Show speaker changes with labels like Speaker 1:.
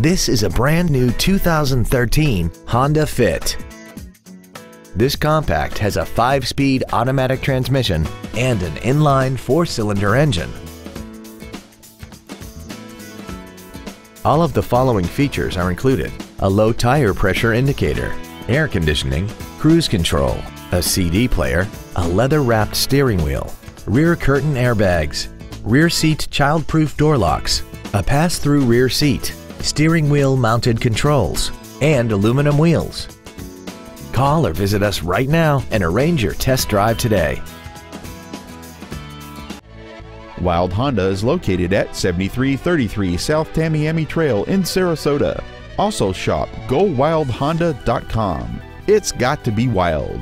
Speaker 1: This is a brand new 2013 Honda Fit. This compact has a 5-speed automatic transmission and an inline 4-cylinder engine. All of the following features are included. A low tire pressure indicator, air conditioning, cruise control, a CD player, a leather-wrapped steering wheel, rear curtain airbags, rear seat child-proof door locks, a pass-through rear seat, steering wheel mounted controls, and aluminum wheels. Call or visit us right now and arrange your test drive today.
Speaker 2: Wilde Honda is located at 7333 South Tamiami Trail in Sarasota. Also shop GoWildeHonda.com. It's got to be wild.